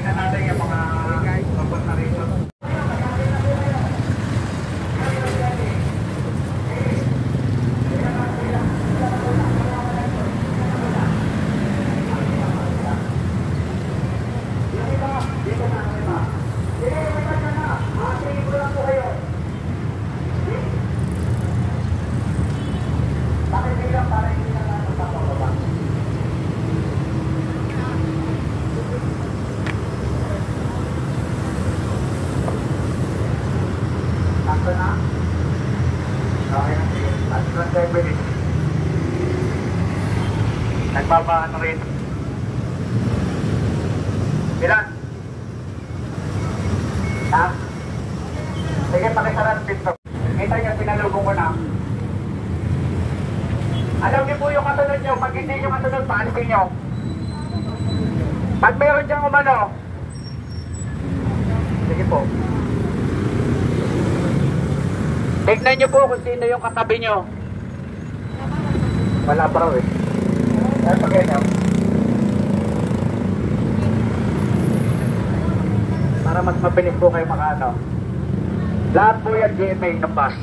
Tingnan natin yung mga Okay na. At yung driver din. Nagbabaan rin. Ilan? Ha? Sige, pakisara ng pinto. Kita niyo, pinalugong ko na. Alam niyo po yung kasunod niyo. Pag hindi niyo kasunod, paalisin niyo. Pag meron diyang umano, sige po. Tignan niyo po kung sino yung katabi niyo. Wala pa raw eh. Ay, pag ganyan. Para mas mabilis po kayo makaano. Lahat po yan GMA ng bus.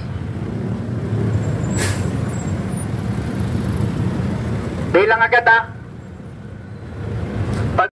Bilang agad ah.